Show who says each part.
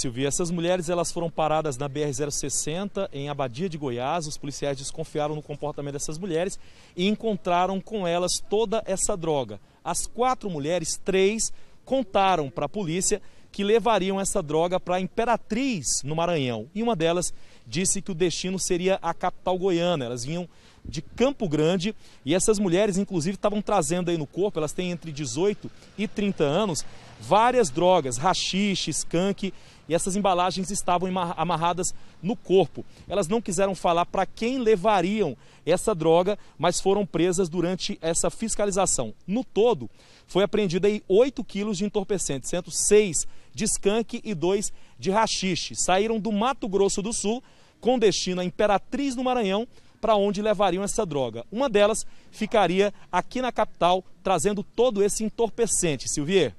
Speaker 1: Silvia, essas mulheres elas foram paradas na BR-060 em Abadia de Goiás. Os policiais desconfiaram no comportamento dessas mulheres e encontraram com elas toda essa droga. As quatro mulheres, três, contaram para a polícia que levariam essa droga para Imperatriz, no Maranhão. E uma delas disse que o destino seria a capital goiana. Elas vinham de Campo Grande e essas mulheres, inclusive, estavam trazendo aí no corpo, elas têm entre 18 e 30 anos, várias drogas, rachixe, skunk, e essas embalagens estavam amarradas no corpo. Elas não quiseram falar para quem levariam essa droga, mas foram presas durante essa fiscalização. No todo, foi apreendida aí 8 quilos de entorpecentes, sendo 6 de skunk e 2 de rachixe. Saíram do Mato Grosso do Sul com destino à Imperatriz do Maranhão, para onde levariam essa droga. Uma delas ficaria aqui na capital, trazendo todo esse entorpecente. Silvier?